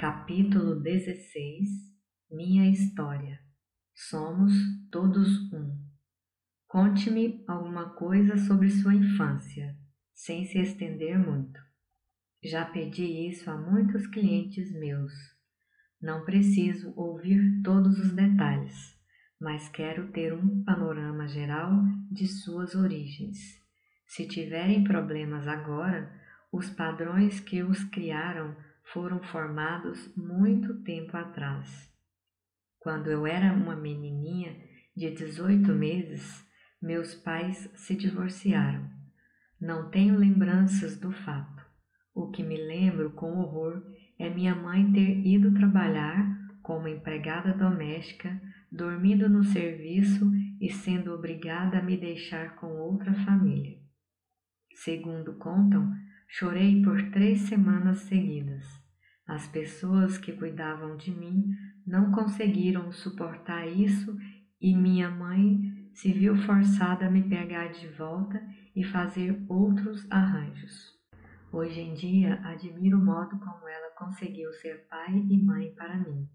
Capítulo 16 Minha História Somos todos um. Conte-me alguma coisa sobre sua infância, sem se estender muito. Já pedi isso a muitos clientes meus. Não preciso ouvir todos os detalhes, mas quero ter um panorama geral de suas origens. Se tiverem problemas agora, os padrões que os criaram foram formados muito tempo atrás. Quando eu era uma menininha de 18 meses, meus pais se divorciaram. Não tenho lembranças do fato. O que me lembro com horror é minha mãe ter ido trabalhar como empregada doméstica, dormindo no serviço e sendo obrigada a me deixar com outra família. Segundo contam, chorei por três semanas seguidas. As pessoas que cuidavam de mim não conseguiram suportar isso e minha mãe se viu forçada a me pegar de volta e fazer outros arranjos. Hoje em dia, admiro o modo como ela conseguiu ser pai e mãe para mim.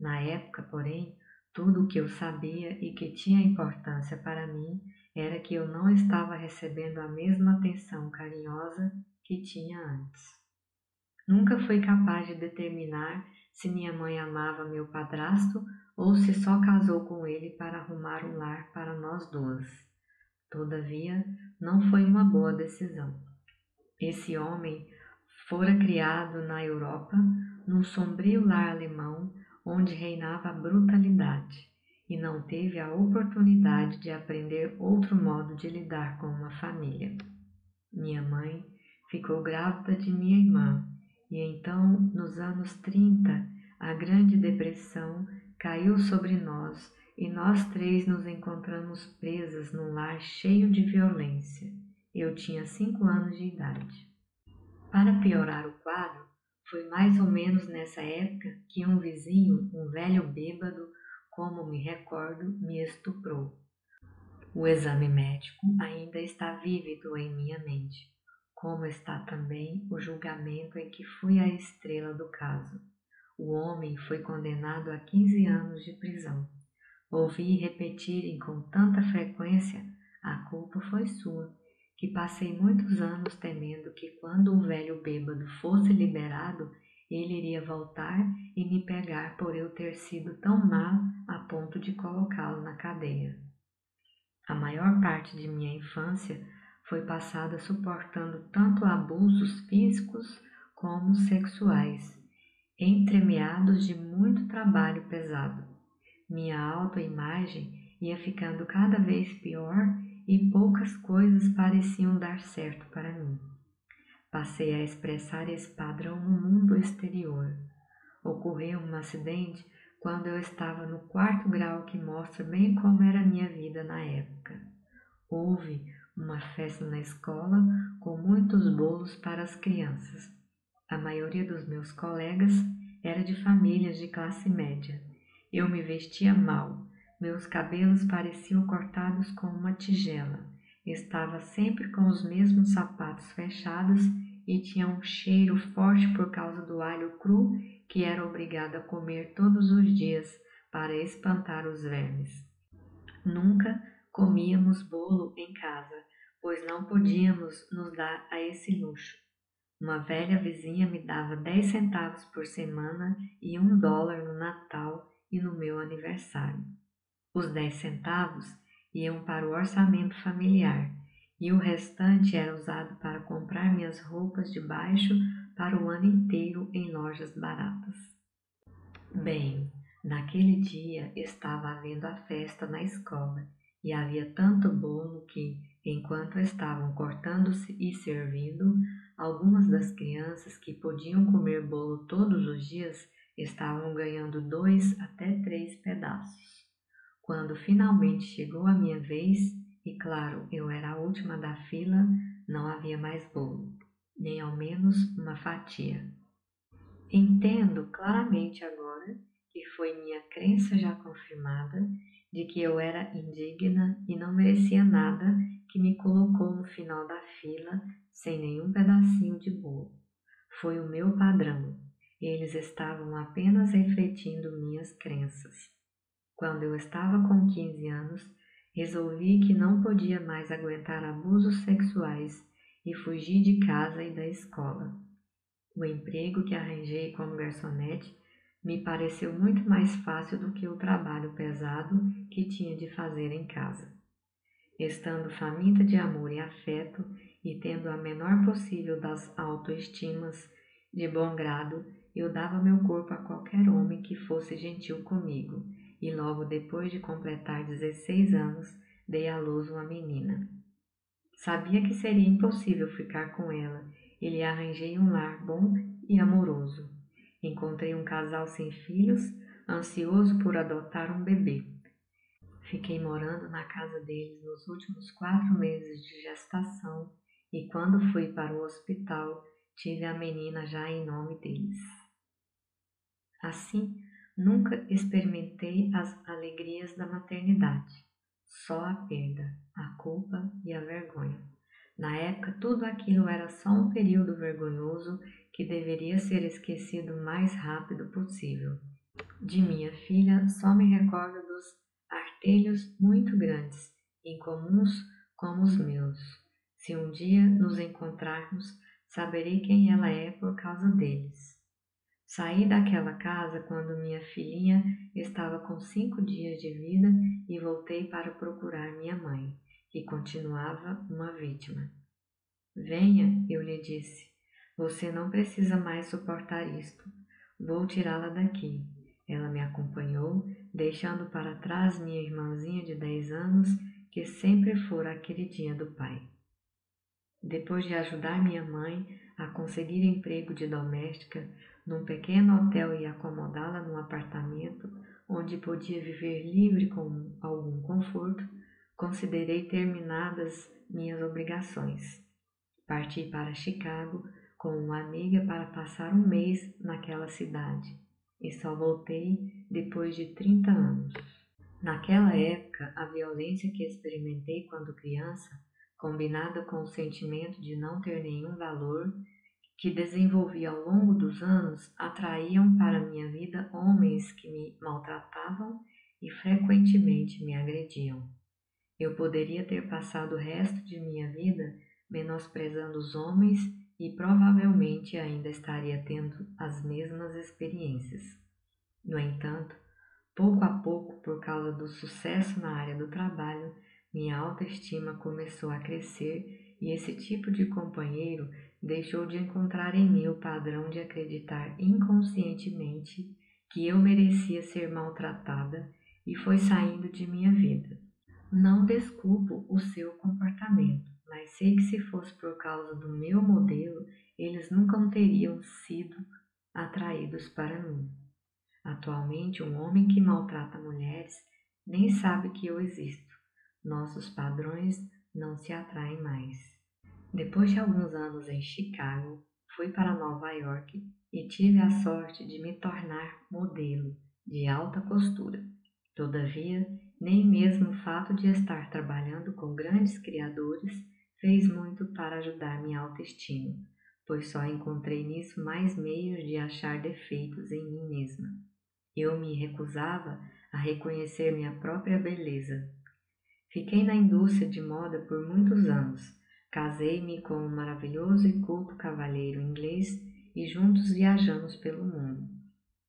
Na época, porém, tudo o que eu sabia e que tinha importância para mim era que eu não estava recebendo a mesma atenção carinhosa que tinha antes. Nunca fui capaz de determinar se minha mãe amava meu padrasto ou se só casou com ele para arrumar um lar para nós duas. Todavia, não foi uma boa decisão. Esse homem fora criado na Europa, num sombrio lar alemão onde reinava a brutalidade, e não teve a oportunidade de aprender outro modo de lidar com uma família. Minha mãe ficou grávida de minha irmã e então, nos anos 30, a Grande Depressão caiu sobre nós e nós três nos encontramos presas num lar cheio de violência. Eu tinha cinco anos de idade. Para piorar o quadro, foi mais ou menos nessa época que um vizinho, um velho bêbado, como me recordo, me estuprou. O exame médico ainda está vívido em minha mente como está também o julgamento em que fui a estrela do caso. O homem foi condenado a 15 anos de prisão. Ouvi repetirem com tanta frequência: a culpa foi sua, que passei muitos anos temendo que quando o velho bêbado fosse liberado, ele iria voltar e me pegar por eu ter sido tão má a ponto de colocá-lo na cadeia. A maior parte de minha infância foi passada suportando tanto abusos físicos como sexuais, entremeados de muito trabalho pesado. Minha autoimagem ia ficando cada vez pior e poucas coisas pareciam dar certo para mim. Passei a expressar esse padrão no mundo exterior. Ocorreu um acidente quando eu estava no quarto grau que mostra bem como era a minha vida na época. Houve uma festa na escola com muitos bolos para as crianças. A maioria dos meus colegas era de famílias de classe média. Eu me vestia mal, meus cabelos pareciam cortados com uma tigela. Estava sempre com os mesmos sapatos fechados e tinha um cheiro forte por causa do alho cru que era obrigado a comer todos os dias para espantar os vermes. Nunca comíamos bolo em casa, pois não podíamos nos dar a esse luxo. Uma velha vizinha me dava dez centavos por semana e um dólar no Natal e no meu aniversário. Os dez centavos iam para o orçamento familiar e o restante era usado para comprar minhas roupas de baixo para o ano inteiro em lojas baratas. Bem, naquele dia estava havendo a festa na escola e havia tanto bolo que, enquanto estavam cortando-se e servindo, algumas das crianças que podiam comer bolo todos os dias estavam ganhando dois até três pedaços. Quando finalmente chegou a minha vez, e claro, eu era a última da fila, não havia mais bolo, nem ao menos uma fatia. Entendo claramente agora que foi minha crença já confirmada de que eu era indigna e não merecia nada que me colocou no final da fila sem nenhum pedacinho de bolo. Foi o meu padrão. eles estavam apenas refletindo minhas crenças. Quando eu estava com 15 anos, resolvi que não podia mais aguentar abusos sexuais e fugi de casa e da escola. O emprego que arranjei como garçonete me pareceu muito mais fácil do que o trabalho pesado que tinha de fazer em casa. Estando faminta de amor e afeto e tendo a menor possível das autoestimas, de bom grado, eu dava meu corpo a qualquer homem que fosse gentil comigo, e logo depois de completar 16 anos, dei à luz uma menina. Sabia que seria impossível ficar com ela e lhe arranjei um lar bom e amoroso. Encontrei um casal sem filhos, ansioso por adotar um bebê. Fiquei morando na casa deles nos últimos quatro meses de gestação e quando fui para o hospital tive a menina já em nome deles. Assim, nunca experimentei as alegrias da maternidade, só a perda, a culpa e a vergonha. Na época, tudo aquilo era só um período vergonhoso que deveria ser esquecido o mais rápido possível. De minha filha, só me recordo dos artelhos muito grandes, incomuns como os meus. Se um dia nos encontrarmos, saberei quem ela é por causa deles. Saí daquela casa quando minha filhinha estava com cinco dias de vida e voltei para procurar minha mãe, que continuava uma vítima. Venha, eu lhe disse, você não precisa mais suportar isto. Vou tirá-la daqui. Ela me acompanhou, deixando para trás minha irmãzinha de dez anos, que sempre fora a queridinha do pai. Depois de ajudar minha mãe a conseguir emprego de doméstica num pequeno hotel e acomodá-la num apartamento onde podia viver livre com algum conforto, considerei terminadas minhas obrigações. Parti para Chicago com uma amiga para passar um mês naquela cidade e só voltei depois de 30 anos. Naquela época, a violência que experimentei quando criança, combinada com o sentimento de não ter nenhum valor que desenvolvi ao longo dos anos, atraíam para minha vida homens que me maltratavam e frequentemente me agrediam. Eu poderia ter passado o resto de minha vida menosprezando os homens e provavelmente ainda estaria tendo as mesmas experiências. No entanto, pouco a pouco, por causa do sucesso na área do trabalho, minha autoestima começou a crescer e esse tipo de companheiro deixou de encontrar em mim o padrão de acreditar inconscientemente que eu merecia ser maltratada e foi saindo de minha vida. Não desculpo o seu comportamento mas sei que se fosse por causa do meu modelo, eles nunca teriam sido atraídos para mim. Atualmente, um homem que maltrata mulheres nem sabe que eu existo. Nossos padrões não se atraem mais. Depois de alguns anos em Chicago, fui para Nova York e tive a sorte de me tornar modelo de alta costura. Todavia, nem mesmo o fato de estar trabalhando com grandes criadores para ajudar minha autoestima, pois só encontrei nisso mais meios de achar defeitos em mim mesma. Eu me recusava a reconhecer minha própria beleza. Fiquei na indústria de moda por muitos anos. Casei-me com um maravilhoso e culto cavalheiro inglês e juntos viajamos pelo mundo.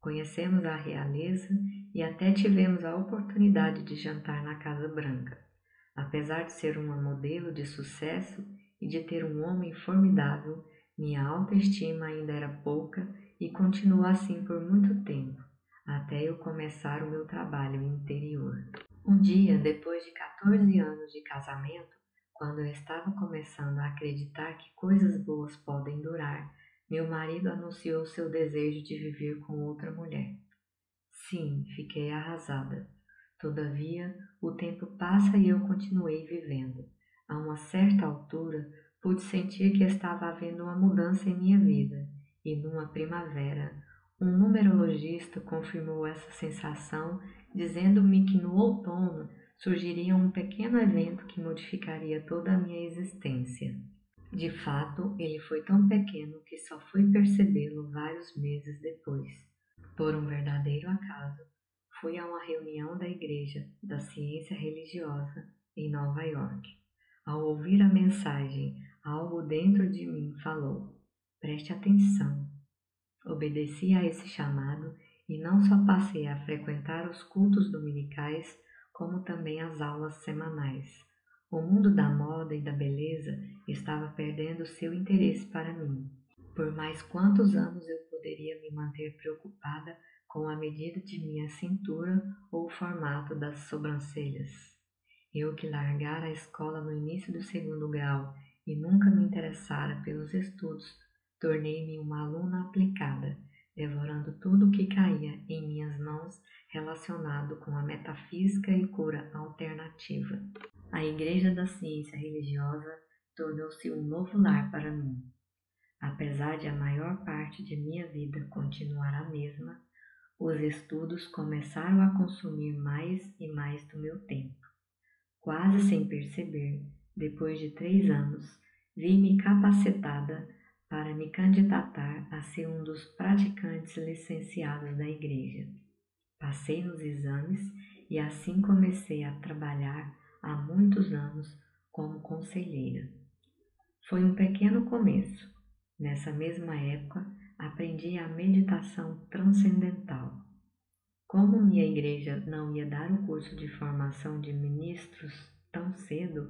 Conhecemos a realeza e até tivemos a oportunidade de jantar na Casa Branca. Apesar de ser uma modelo de sucesso e de ter um homem formidável, minha autoestima ainda era pouca e continuou assim por muito tempo, até eu começar o meu trabalho interior. Um dia, depois de 14 anos de casamento, quando eu estava começando a acreditar que coisas boas podem durar, meu marido anunciou seu desejo de viver com outra mulher. Sim, fiquei arrasada. Todavia, o tempo passa e eu continuei vivendo. A uma certa altura, pude sentir que estava havendo uma mudança em minha vida, e numa primavera, um numerologista confirmou essa sensação, dizendo-me que no outono surgiria um pequeno evento que modificaria toda a minha existência. De fato, ele foi tão pequeno que só fui percebê-lo vários meses depois. Por um verdadeiro acaso, fui a uma reunião da Igreja da Ciência Religiosa em Nova York. Ao ouvir a mensagem, algo dentro de mim falou: preste atenção. Obedeci a esse chamado e não só passei a frequentar os cultos dominicais, como também as aulas semanais. O mundo da moda e da beleza estava perdendo seu interesse para mim. Por mais quantos anos eu poderia me manter preocupada com a medida de minha cintura ou o formato das sobrancelhas? Eu que largara a escola no início do segundo grau e nunca me interessara pelos estudos, tornei-me uma aluna aplicada, devorando tudo o que caía em minhas mãos relacionado com a metafísica e cura alternativa. A Igreja da Ciência Religiosa tornou-se um novo lar para mim. Apesar de a maior parte de minha vida continuar a mesma, os estudos começaram a consumir mais e mais do meu tempo. Quase sem perceber, depois de três anos, vi-me capacitada para me candidatar a ser um dos praticantes licenciados da Igreja. Passei nos exames e assim comecei a trabalhar há muitos anos como conselheira. Foi um pequeno começo. Nessa mesma época, aprendi a meditação transcendental. Como minha igreja não ia dar o curso de formação de ministros tão cedo,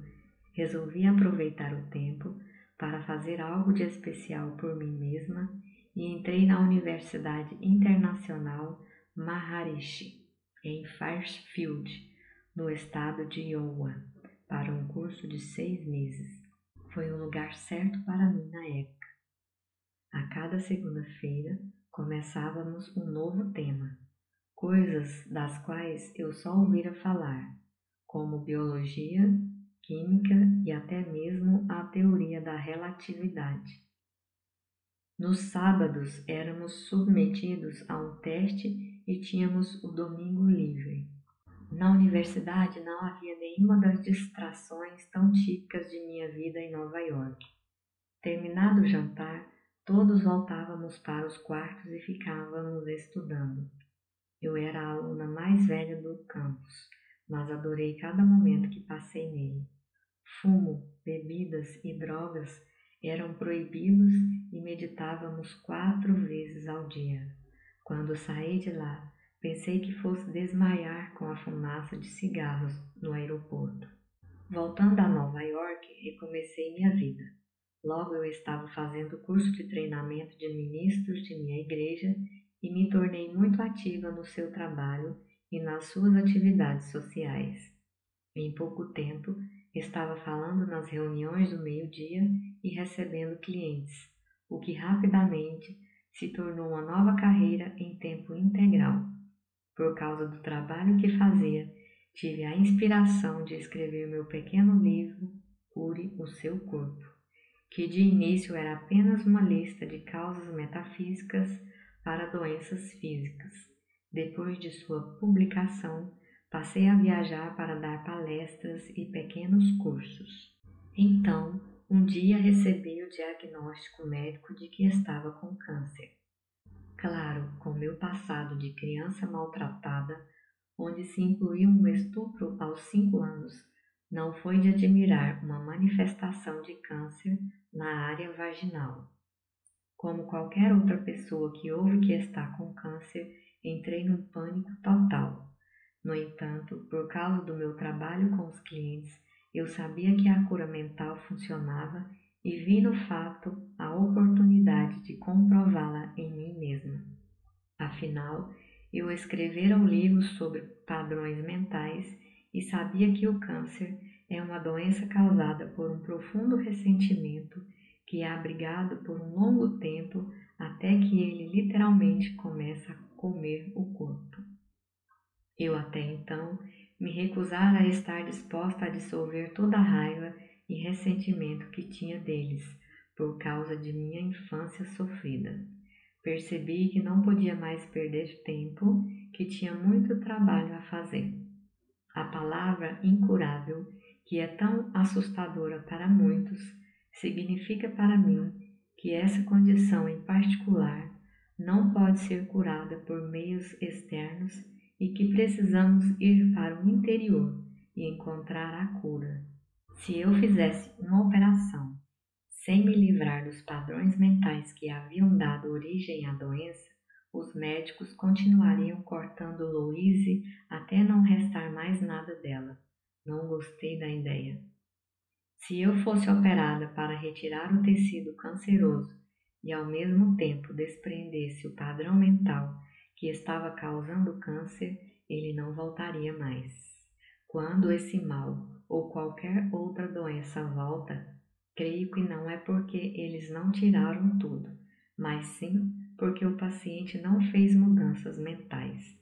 resolvi aproveitar o tempo para fazer algo de especial por mim mesma e entrei na Universidade Internacional Maharishi, em Fairfield, no estado de Iowa, para um curso de seis meses. Foi o lugar certo para mim na época. A cada segunda-feira começávamos um novo tema, coisas das quais eu só ouvira falar, como biologia, química e até mesmo a teoria da relatividade. Nos sábados éramos submetidos a um teste e tínhamos o domingo livre. Na universidade não havia nenhuma das distrações tão típicas de minha vida em Nova York. Terminado o jantar, todos voltávamos para os quartos e ficávamos estudando. Eu era a aluna mais velha do campus, mas adorei cada momento que passei nele. Fumo, bebidas e drogas eram proibidos e meditávamos quatro vezes ao dia. Quando saí de lá, Pensei que fosse desmaiar com a fumaça de cigarros no aeroporto. Voltando a Nova York, recomecei minha vida. Logo eu estava fazendo curso de treinamento de ministros de minha igreja e me tornei muito ativa no seu trabalho e nas suas atividades sociais. Em pouco tempo, estava falando nas reuniões do meio-dia e recebendo clientes, o que rapidamente se tornou uma nova carreira em tempo integral. Por causa do trabalho que fazia, tive a inspiração de escrever meu pequeno livro Cure o Seu Corpo, que de início era apenas uma lista de causas metafísicas para doenças físicas. Depois de sua publicação, passei a viajar para dar palestras e pequenos cursos. Então, um dia recebi o diagnóstico médico de que estava com câncer. Claro, com meu passado de criança maltratada, onde se incluiu um estupro aos cinco anos, não foi de admirar uma manifestação de câncer na área vaginal. Como qualquer outra pessoa que ouve que está com câncer, entrei num pânico total. No entanto, por causa do meu trabalho com os clientes, eu sabia que a cura mental funcionava e vi no fato a oportunidade de comprová-la em mim mesma. Afinal, eu escrevera um livro sobre padrões mentais e sabia que o câncer é uma doença causada por um profundo ressentimento que é abrigado por um longo tempo até que ele literalmente começa a comer o corpo. Eu até então me recusara a estar disposta a dissolver toda a raiva e ressentimento que tinha deles por causa de minha infância sofrida. Percebi que não podia mais perder tempo, que tinha muito trabalho a fazer. A palavra incurável, que é tão assustadora para muitos, significa para mim que essa condição em particular não pode ser curada por meios externos e que precisamos ir para o interior e encontrar a cura. Se eu fizesse uma operação sem me livrar dos padrões mentais que haviam dado origem à doença, os médicos continuariam cortando Louise até não restar mais nada dela. Não gostei da ideia. Se eu fosse operada para retirar o tecido canceroso e ao mesmo tempo desprendesse o padrão mental que estava causando o câncer, ele não voltaria mais. Quando esse mal ou qualquer outra doença volta, creio que não é porque eles não tiraram tudo, mas sim porque o paciente não fez mudanças mentais.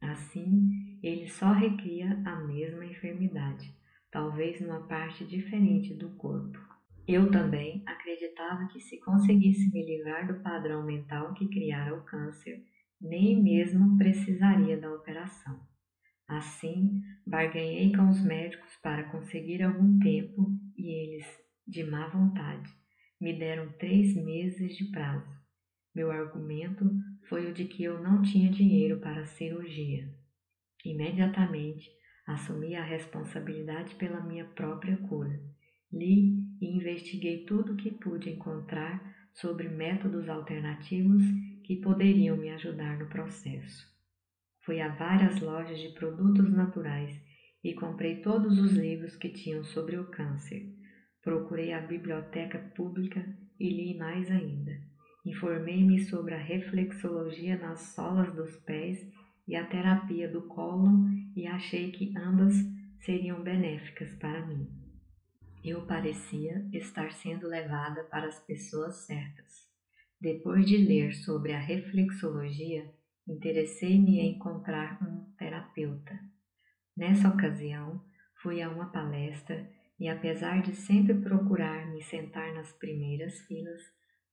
Assim, ele só recria a mesma enfermidade, talvez numa parte diferente do corpo. Eu também acreditava que se conseguisse me livrar do padrão mental que criara o câncer, nem mesmo precisaria da operação. Assim, barganhei com os médicos para conseguir algum tempo e eles, de má vontade, me deram três meses de prazo. Meu argumento foi o de que eu não tinha dinheiro para a cirurgia. Imediatamente assumi a responsabilidade pela minha própria cura. Li e investiguei tudo o que pude encontrar sobre métodos alternativos que poderiam me ajudar no processo. Fui a várias lojas de produtos naturais e comprei todos os livros que tinham sobre o câncer. Procurei a biblioteca pública e li mais ainda. Informei-me sobre a reflexologia nas solas dos pés e a terapia do cólon e achei que ambas seriam benéficas para mim. Eu parecia estar sendo levada para as pessoas certas. Depois de ler sobre a reflexologia, interessei-me em encontrar um terapeuta. Nessa ocasião, fui a uma palestra e, apesar de sempre procurar me sentar nas primeiras filas,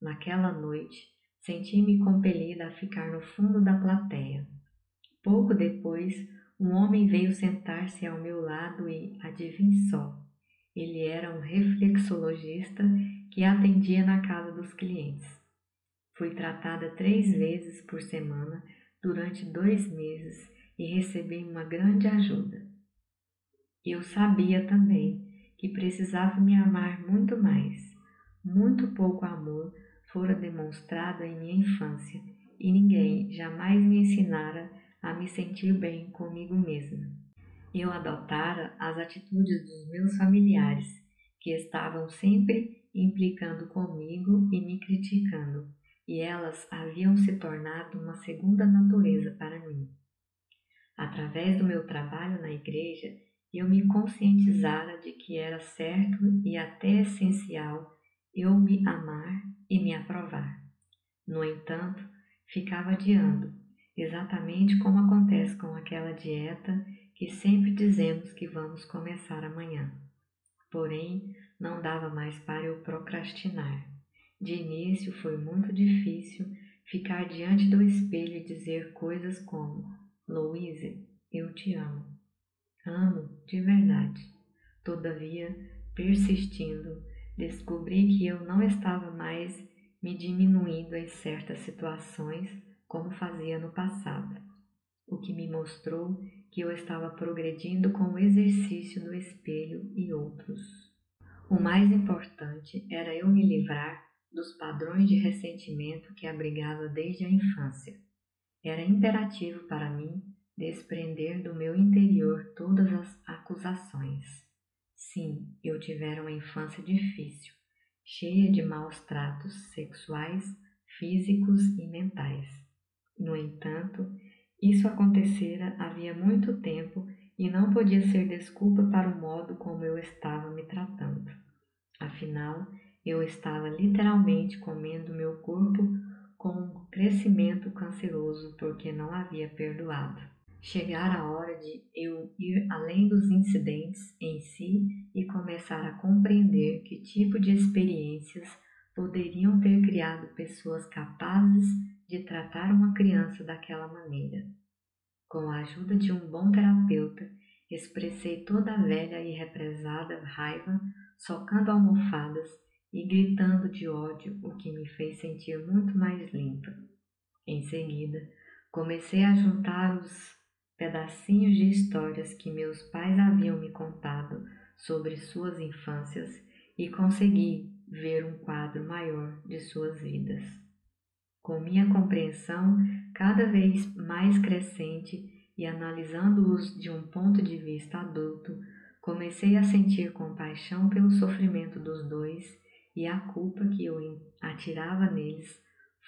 naquela noite senti-me compelida a ficar no fundo da plateia. Pouco depois, um homem veio sentar-se ao meu lado e, adivinhe só, ele era um reflexologista que atendia na casa dos clientes. Fui tratada três vezes por semana durante dois meses e recebi uma grande ajuda. Eu sabia também que precisava me amar muito mais. Muito pouco amor fora demonstrado em minha infância e ninguém jamais me ensinara a me sentir bem comigo mesma eu adotara as atitudes dos meus familiares, que estavam sempre implicando comigo e me criticando, e elas haviam se tornado uma segunda natureza para mim. Através do meu trabalho na igreja, eu me conscientizara de que era certo e até essencial eu me amar e me aprovar. No entanto, ficava adiando, exatamente como acontece com aquela dieta que sempre dizemos que vamos começar amanhã. Porém, não dava mais para eu procrastinar. De início foi muito difícil ficar diante do espelho e dizer coisas como: Louise, eu te amo. Amo de verdade. Todavia, persistindo, descobri que eu não estava mais me diminuindo em certas situações como fazia no passado, o que me mostrou que eu estava progredindo com o exercício no espelho e outros. O mais importante era eu me livrar dos padrões de ressentimento que abrigava desde a infância. Era imperativo para mim desprender do meu interior todas as acusações. Sim, eu tivera uma infância difícil, cheia de maus tratos sexuais, físicos e mentais. No entanto, isso acontecera havia muito tempo e não podia ser desculpa para o modo como eu estava me tratando. Afinal, eu estava literalmente comendo meu corpo com um crescimento canceroso porque não havia perdoado. Chegara a hora de eu ir além dos incidentes em si e começar a compreender que tipo de experiências poderiam ter criado pessoas capazes de tratar uma criança daquela maneira. Com a ajuda de um bom terapeuta, expressei toda a velha e represada raiva, socando almofadas e gritando de ódio, o que me fez sentir muito mais limpa. Em seguida, comecei a juntar os pedacinhos de histórias que meus pais haviam me contado sobre suas infâncias e consegui ver um quadro maior de suas vidas. Com minha compreensão cada vez mais crescente e analisando-os de um ponto de vista adulto, comecei a sentir compaixão pelo sofrimento dos dois e a culpa que eu atirava neles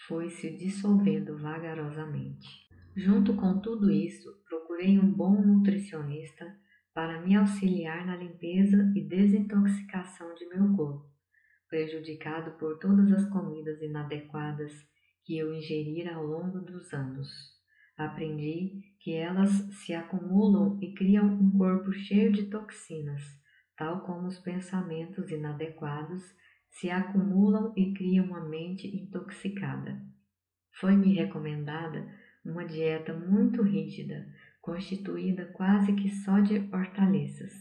foi se dissolvendo vagarosamente. Junto com tudo isso, procurei um bom nutricionista para me auxiliar na limpeza e desintoxicação de meu corpo, prejudicado por todas as comidas inadequadas que eu ingerira ao longo dos anos. Aprendi que elas se acumulam e criam um corpo cheio de toxinas, tal como os pensamentos inadequados se acumulam e criam uma mente intoxicada. Foi-me recomendada uma dieta muito rígida, constituída quase que só de hortaliças.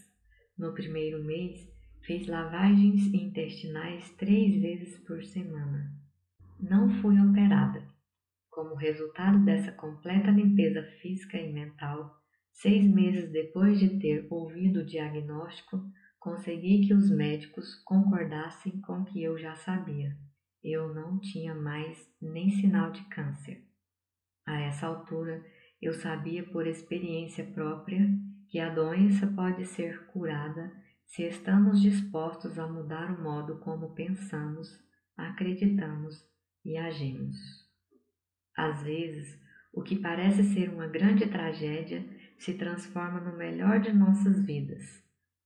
No primeiro mês, fiz lavagens intestinais três vezes por semana. Não fui operada. Como resultado dessa completa limpeza física e mental, seis meses depois de ter ouvido o diagnóstico, consegui que os médicos concordassem com o que eu já sabia. Eu não tinha mais nem sinal de câncer. A essa altura, eu sabia por experiência própria que a doença pode ser curada se estamos dispostos a mudar o modo como pensamos, acreditamos e agimos. Às vezes, o que parece ser uma grande tragédia se transforma no melhor de nossas vidas.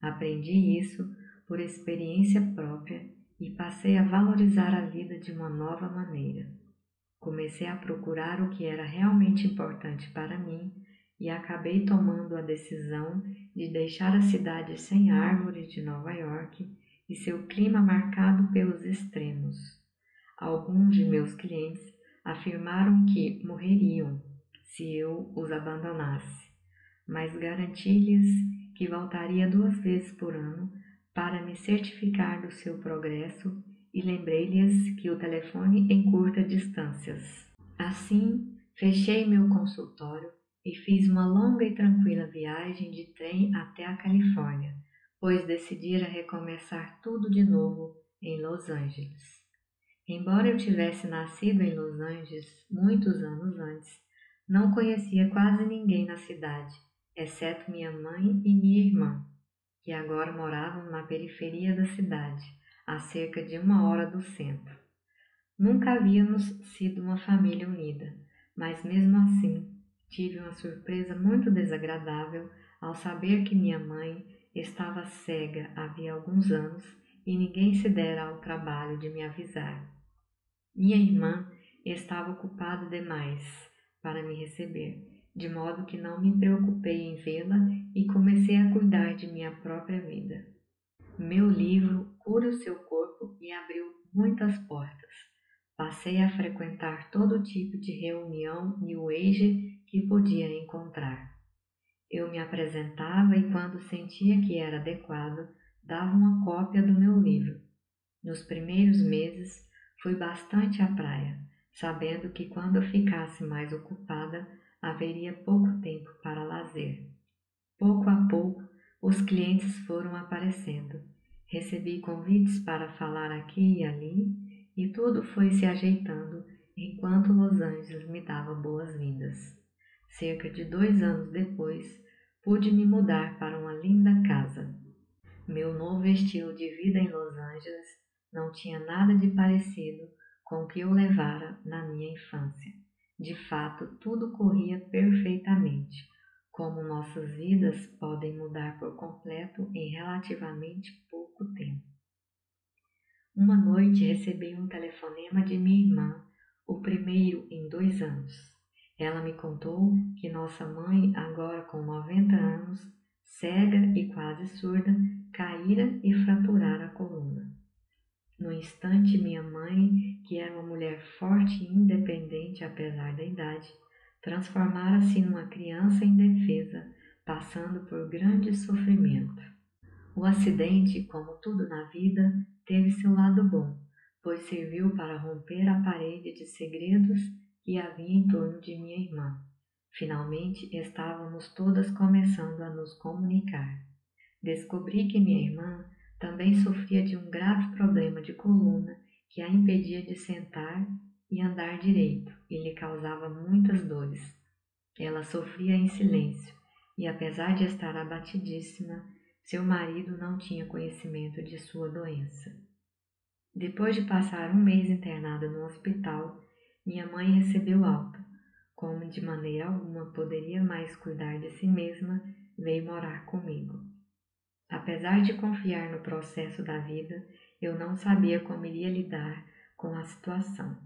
Aprendi isso por experiência própria e passei a valorizar a vida de uma nova maneira. Comecei a procurar o que era realmente importante para mim e acabei tomando a decisão de deixar a cidade sem árvores de Nova York e seu clima marcado pelos extremos. Alguns de meus clientes afirmaram que morreriam se eu os abandonasse, mas garanti-lhes que voltaria duas vezes por ano para me certificar do seu progresso e lembrei-lhes que o telefone encurta distâncias. Assim, fechei meu consultório e fiz uma longa e tranquila viagem de trem até a Califórnia, pois decidira recomeçar tudo de novo em Los Angeles. Embora eu tivesse nascido em Los Angeles muitos anos antes, não conhecia quase ninguém na cidade, exceto minha mãe e minha irmã, que agora moravam na periferia da cidade a cerca de uma hora do centro. Nunca havíamos sido uma família unida, mas mesmo assim tive uma surpresa muito desagradável ao saber que minha mãe estava cega havia alguns anos e ninguém se dera ao trabalho de me avisar. Minha irmã estava ocupada demais para me receber, de modo que não me preocupei em vê-la e comecei a cuidar de minha própria vida. Meu livro Cure o Seu Corpo me abriu muitas portas. Passei a frequentar todo tipo de reunião New Age que podia encontrar. Eu me apresentava e, quando sentia que era adequado, dava uma cópia do meu livro. Nos primeiros meses, fui bastante à praia, sabendo que quando ficasse mais ocupada, haveria pouco tempo para lazer. Pouco a pouco, os clientes foram aparecendo. Recebi convites para falar aqui e ali, e tudo foi se ajeitando enquanto Los Angeles me dava boas-vindas. Cerca de dois anos depois, pude me mudar para uma linda casa. Meu novo estilo de vida em Los Angeles não tinha nada de parecido com o que eu levara na minha infância. De fato, tudo corria perfeitamente como nossas vidas podem mudar por completo em relativamente pouco tempo. Uma noite recebi um telefonema de minha irmã, o primeiro em dois anos. Ela me contou que nossa mãe, agora com 90 anos, cega e quase surda, caíra e fraturara a coluna. No instante, minha mãe, que era uma mulher forte e independente apesar da idade, transformara-se numa criança indefesa, passando por grande sofrimento. O acidente, como tudo na vida, teve seu lado bom, pois serviu para romper a parede de segredos que havia em torno de minha irmã. Finalmente estávamos todas começando a nos comunicar. Descobri que minha irmã também sofria de um grave problema de coluna que a impedia de sentar e andar direito e lhe causava muitas dores. Ela sofria em silêncio e, apesar de estar abatidíssima, seu marido não tinha conhecimento de sua doença. Depois de passar um mês internada no hospital, minha mãe recebeu alta. Como de maneira alguma poderia mais cuidar de si mesma, veio morar comigo. Apesar de confiar no processo da vida, eu não sabia como iria lidar com a situação,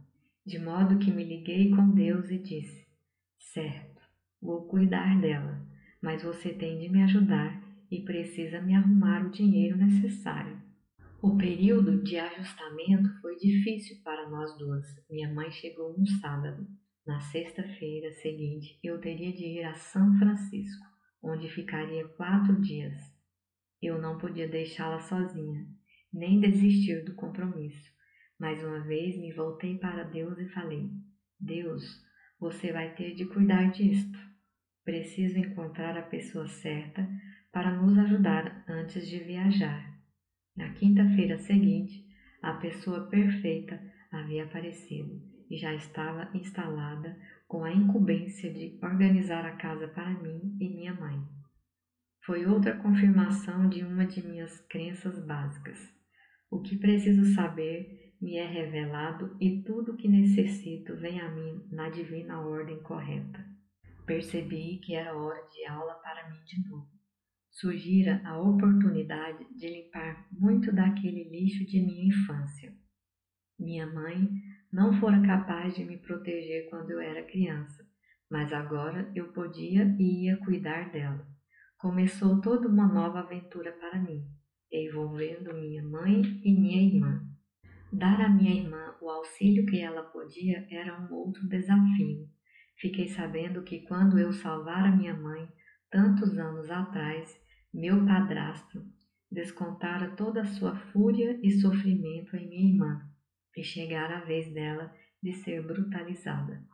de modo que me liguei com Deus e disse: Certo, vou cuidar dela, mas você tem de me ajudar e precisa me arrumar o dinheiro necessário. O período de ajustamento foi difícil para nós duas. Minha mãe chegou no sábado. Na sexta-feira seguinte, eu teria de ir a São Francisco, onde ficaria quatro dias. Eu não podia deixá-la sozinha, nem desistir do compromisso. Mais uma vez me voltei para Deus e falei: Deus, você vai ter de cuidar disto. Preciso encontrar a pessoa certa para nos ajudar antes de viajar. Na quinta-feira seguinte, a pessoa perfeita havia aparecido e já estava instalada com a incumbência de organizar a casa para mim e minha mãe. Foi outra confirmação de uma de minhas crenças básicas. O que preciso saber me é revelado e tudo o que necessito vem a mim na divina ordem correta. Percebi que era hora de aula para mim de novo surgira a oportunidade de limpar muito daquele lixo de minha infância. Minha mãe não fora capaz de me proteger quando eu era criança, mas agora eu podia e ia cuidar dela. Começou toda uma nova aventura para mim, envolvendo minha mãe e minha irmã. Dar à minha irmã o auxílio que ela podia era um outro desafio. Fiquei sabendo que quando eu salvar a minha mãe, tantos anos atrás, meu padrasto descontara toda a sua fúria e sofrimento em minha irmã, e chegara a vez dela de ser brutalizada.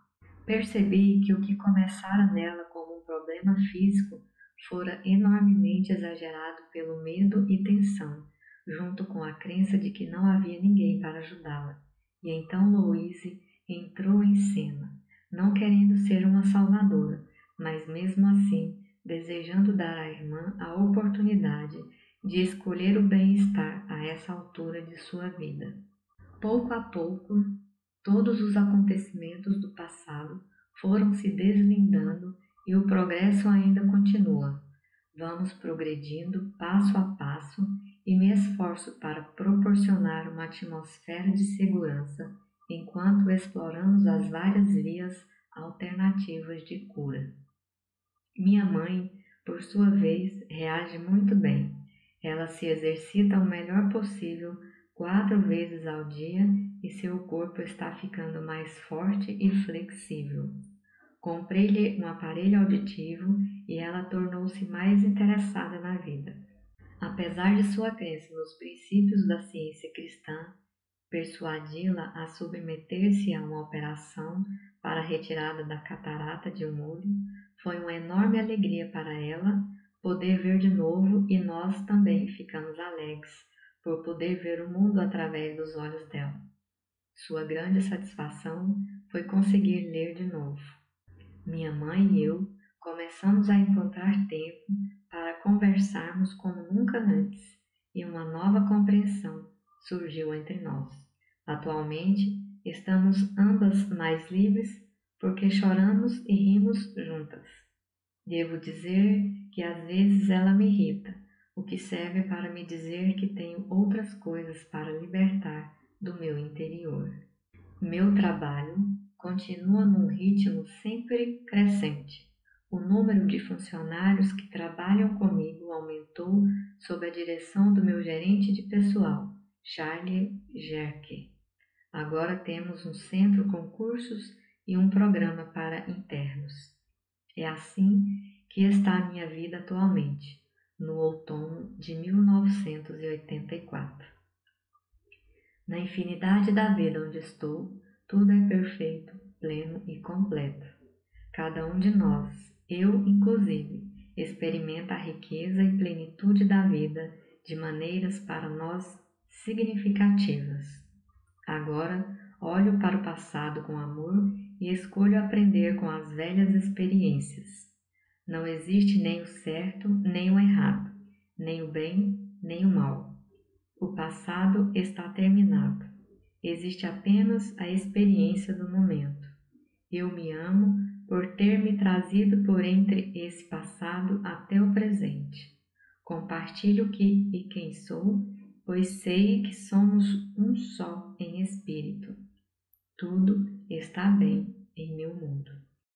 Percebi que o que começara nela como um problema físico fora enormemente exagerado pelo medo e tensão, junto com a crença de que não havia ninguém para ajudá-la. E então Louise entrou em cena, não querendo ser uma salvadora, mas mesmo assim desejando dar à irmã a oportunidade de escolher o bem-estar a essa altura de sua vida. Pouco a pouco, todos os acontecimentos do passado foram se deslindando e o progresso ainda continua. Vamos progredindo passo a passo e me esforço para proporcionar uma atmosfera de segurança enquanto exploramos as várias vias alternativas de cura. Minha mãe, por sua vez, reage muito bem. Ela se exercita o melhor possível quatro vezes ao dia e seu corpo está ficando mais forte e flexível. Comprei-lhe um aparelho auditivo e ela tornou-se mais interessada na vida. Apesar de sua crença nos princípios da ciência cristã, persuadi-la a submeter-se a uma operação para a retirada da catarata de um olho foi uma enorme alegria para ela poder ver de novo e nós também ficamos alegres por poder ver o mundo através dos olhos dela. Sua grande satisfação foi conseguir ler de novo. Minha mãe e eu começamos a encontrar tempo para conversarmos como nunca antes e uma nova compreensão surgiu entre nós. Atualmente, estamos ambas mais livres porque choramos e rimos juntas. Devo dizer que às vezes ela me irrita, o que serve para me dizer que tenho outras coisas para libertar do meu interior. Meu trabalho continua num ritmo sempre crescente. O número de funcionários que trabalham comigo aumentou sob a direção do meu gerente de pessoal, Charlie Jerke. Agora temos um centro com cursos e um programa para internos. É assim que está a minha vida atualmente, no outono de 1984. Na infinidade da vida onde estou, tudo é perfeito, pleno e completo. Cada um de nós, eu inclusive, experimenta a riqueza e plenitude da vida de maneiras para nós significativas. Agora, olho para o passado com amor e escolho aprender com as velhas experiências. Não existe nem o certo nem o errado, nem o bem nem o mal. O passado está terminado. Existe apenas a experiência do momento. Eu me amo por ter me trazido por entre esse passado até o presente. Compartilho que e quem sou, pois sei que somos um só em espírito. Tudo está bem em meu mundo.